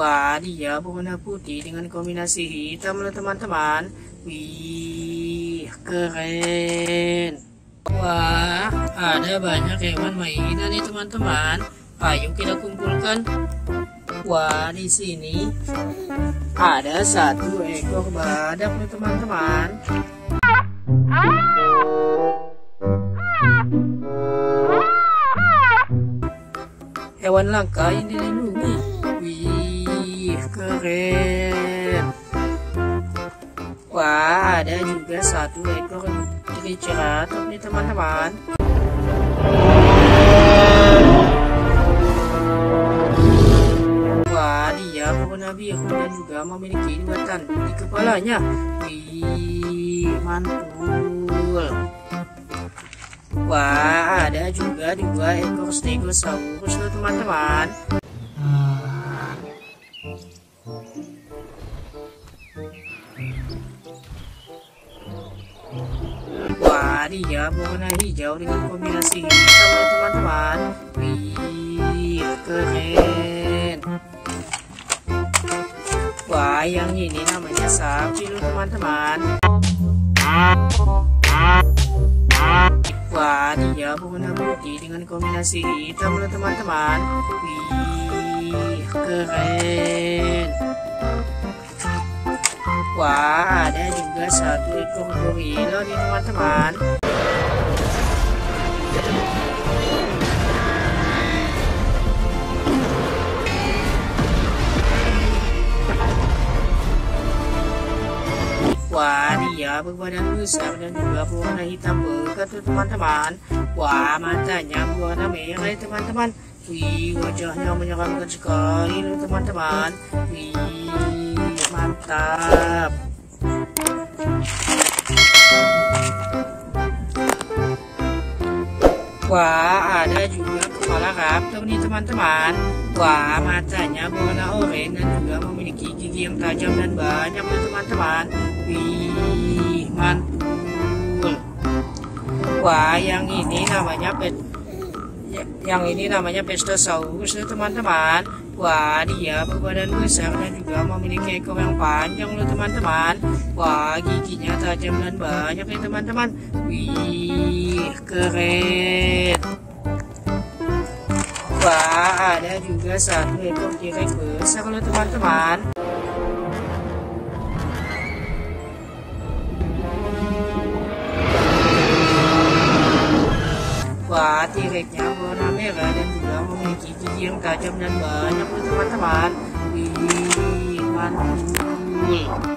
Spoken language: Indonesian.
Wah, dia berwarna putih dengan kombinasi hitam loh teman-teman. Wih, keren. Wah, ada banyak hewan mainan nih teman-teman. Ayo kita kumpulkan. Wah, di sini ada satu ekor badak nih teman-teman. Hewan langka yang dilindungi. Keren. Wah, ada juga satu ekor triceratops nih teman-teman. Wah, dia berwarna biru dan juga memiliki dua tanduk di kepalanya. Wih, mantul. Wah, ada juga dua ekor stegosaurus loh teman-teman. Wah, dia berwarna hijau dengan kombinasi hitam teman-teman. Wih, keren. Wah, yang ini namanya sapi teman-teman. Wah, dia berwarna putih dengan kombinasi hitam teman-teman. Wih, keren. Wah, ada juga satu ekor gorila nih teman-teman. Wah, dia berbadan besar dan juga berwarna hitam tuh teman-teman. Wah, matanya berwarna merah teman-teman. Wih, wajahnya menyeramkan sekali teman-teman. Wih, mantap. Wah, ada juga kepala raptor nih teman-teman. Wah, matanya berwarna oranye dan juga memiliki gigi yang tajam dan banyak nih teman-teman. Wih, mantul. Wah, yang ini namanya pet yang ini namanya Pestosaurus nih teman-teman. Wah, dia berbadan besar dan juga memiliki ekor yang panjang loh teman-teman. Wah, giginya tajam dan banyak nih teman-teman. Wih, keren. Wah, ada juga satu ekor T-Rex besar loh teman-teman. Wah, T-Rex-nya warna merah dan juga memiliki gigi yang tajam dan banyak teman-teman. Wih, mantul.